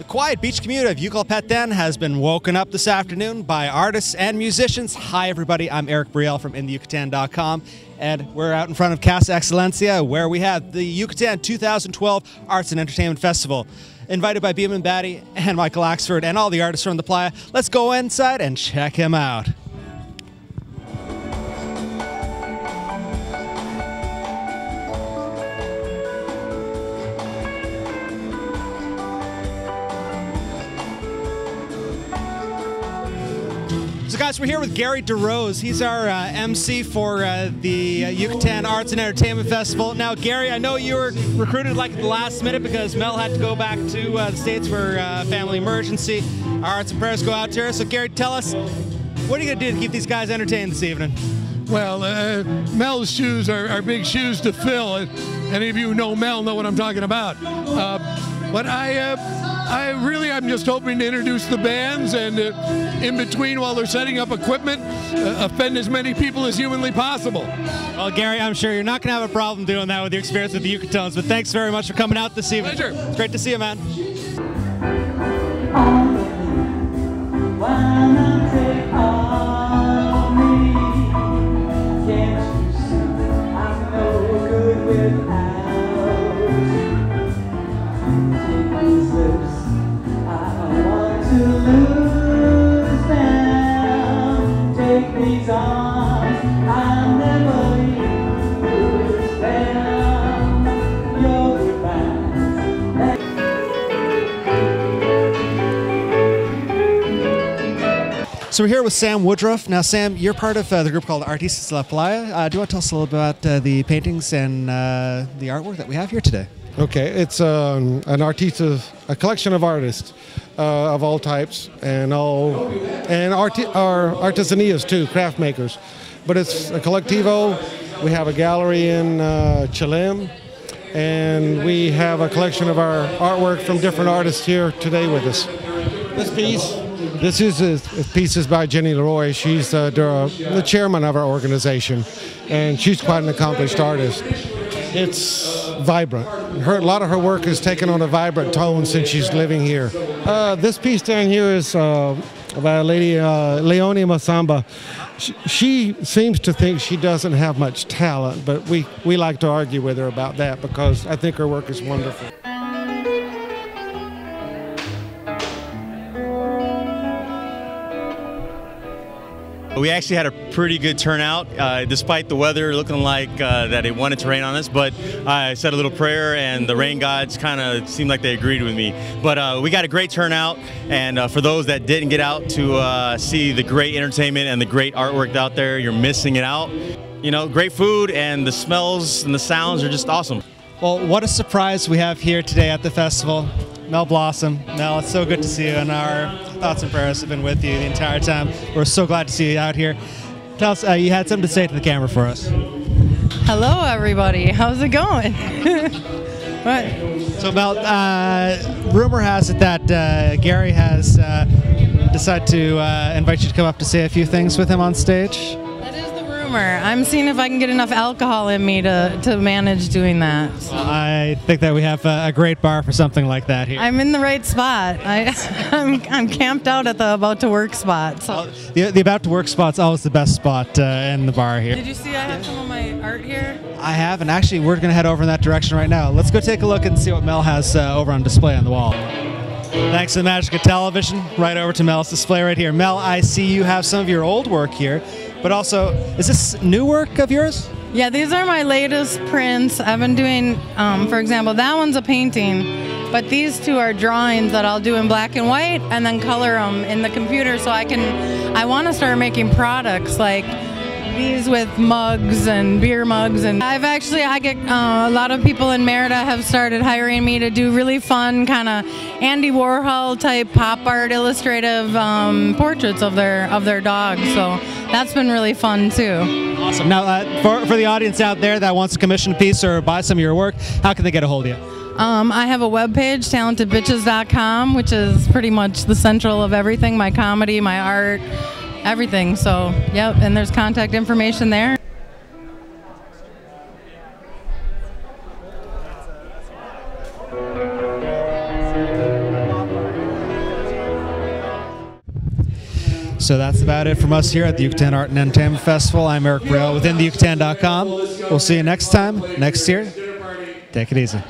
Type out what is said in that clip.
The quiet beach community of Yucalpetan has been woken up this afternoon by artists and musicians. Hi, everybody. I'm Eric Brielle from InTheYucatan.com, and we're out in front of Casa Excelencia, where we have the Yucatan 2012 Arts and Entertainment Festival. Invited by Beamon Battie and Michael Axeford and all the artists from the playa. Let's go inside and check him out. So, guys, we're here with Gary DeRose. He's our uh, MC for uh, the uh, Yucatan Arts and Entertainment Festival. Now, Gary, I know you were recruited like at the last minute because Mel had to go back to uh, the States for uh, family emergency. Our arts and prayers go out to her. So, Gary, tell us, what are you going to do to keep these guys entertained this evening? Well, uh, Mel's shoes are, are big shoes to fill. Any of you who know Mel know what I'm talking about. But I, uh, I really, I'm just hoping to introduce the bands and uh, in between while they're setting up equipment, uh, offend as many people as humanly possible. Well, Gary, I'm sure you're not going to have a problem doing that with your experience with the Yucatons, but thanks very much for coming out this evening. Pleasure. It's great to see you, man. Wanna take on me? Can't you see I'm no good without? So we're here with Sam Woodruff. Now, Sam, you're part of uh, the group called Artistas de La Playa. Uh, do you want to tell us a little bit about uh, the paintings and uh, the artwork that we have here today? Okay, it's um, an artista, a collection of artists uh, of all types and all, and arti- our artisanias too, craft makers. But it's a collectivo. We have a gallery in uh, Chelem, and we have a collection of our artwork from different artists here today with us. This piece, this is a, a piece is by Jenny Leroy. She's uh, the, chairman of our organization, and she's quite an accomplished artist. It's vibrant. Her, a lot of her work has taken on a vibrant tone since she's living here. Uh, this piece down here is uh, by a lady, uh, Leonie Masamba. She, she seems to think she doesn't have much talent, but we, we like to argue with her about that because I think her work is wonderful. We actually had a pretty good turnout, uh, despite the weather looking like uh, that it wanted to rain on us. But I said a little prayer, and the rain gods kind of seemed like they agreed with me. But uh, we got a great turnout, and uh, for those that didn't get out to uh, see the great entertainment and the great artwork out there, you're missing it out. You know, great food, and the smells and the sounds are just awesome. Well, what a surprise we have here today at the festival. Mel Blossom. Mel, it's so good to see you, and our thoughts and prayers have been with you the entire time. We're so glad to see you out here. Tell us, uh, you had something to say to the camera for us. Hello, everybody. How's it going? what? So, Mel, uh, rumor has it that uh, Gary has uh, decided to uh, invite you to come up to say a few things with him on stage. I'm seeing if I can get enough alcohol in me to, to manage doing that. I think that we have a, a great bar for something like that here. I'm in the right spot. I, I'm, I'm camped out at the about to work spot. So. the, the about to work spot's always the best spot uh, in the bar here. Did you see I have some of my art here? I have, and actually, we're going to head over in that direction right now. Let's go take a look and see what Mel has uh, over on display on the wall. Thanks to the magic of television, right over to Mel's display right here. Mel, I see you have some of your old work here, but also, is this new work of yours? Yeah, these are my latest prints. I've been doing, um, for example, that one's a painting, but these two are drawings that I'll do in black and white and then color them in the computer so I can. I want to start making products like with mugs and beer mugs and I've actually I get uh, a lot of people in Merida have started hiring me to do really fun kind of Andy Warhol type pop art illustrative um, portraits of their of their dogs so that's been really fun too. Awesome. Now, uh, for, for the audience out there that wants to commission a piece or buy some of your work, how can they get a hold of you? Um, I have a webpage, talentedbitches.com, which is pretty much the central of everything my comedy, my art, everything. So, yep, and there's contact information there. So that's about it from us here at the Yucatan Art and Entertainment Festival. I'm Eric Braille with InTheYucatan.com. We'll see you next time, next year. Take it easy.